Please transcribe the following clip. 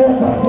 Volta.